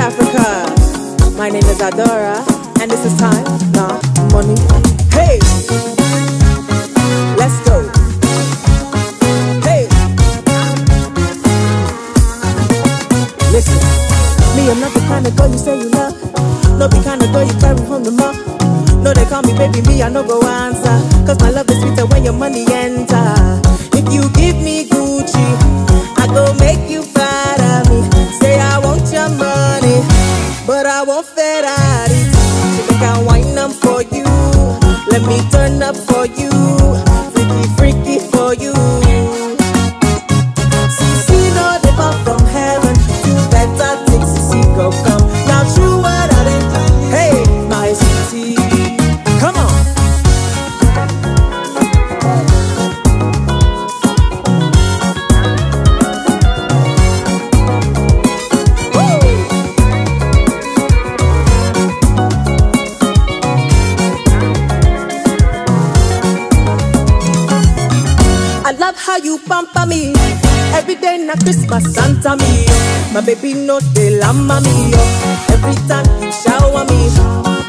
Africa. My name is Adaorah, and this is time, na money. Hey, let's go. Hey, listen. Me, I'm not the kind of girl you say you love. No, the kind of girl you carry home to mom. No, they call me baby, me, I no go answer. Cause my love is sweeter when your money enter. How you pamper me. Every day na Christmas Santa me. My baby no de lama me. Every time you shower me.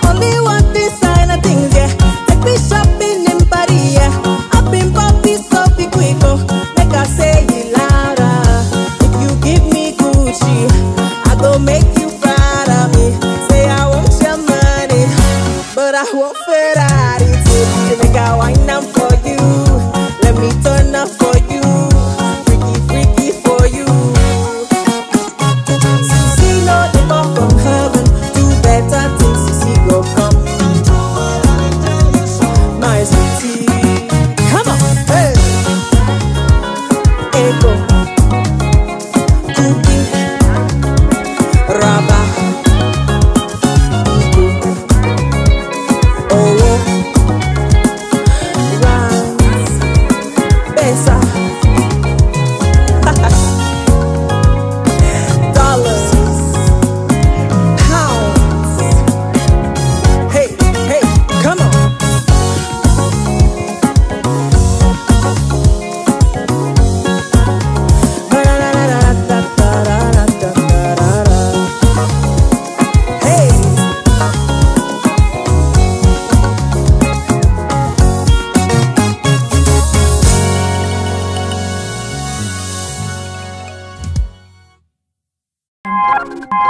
Only one designer things, yeah. Take me shopping in Paris, yeah. Up in poppy so be quick, oh. Make I say louder. If you give me Gucci, I go make you proud of me. Say I want your money, but I want Ferrari too. Make I wine down for you. Let me turn up for you. Freaky, freaky for you. Come from heaven. Do better things, go come. Come on, hey. Hey, go.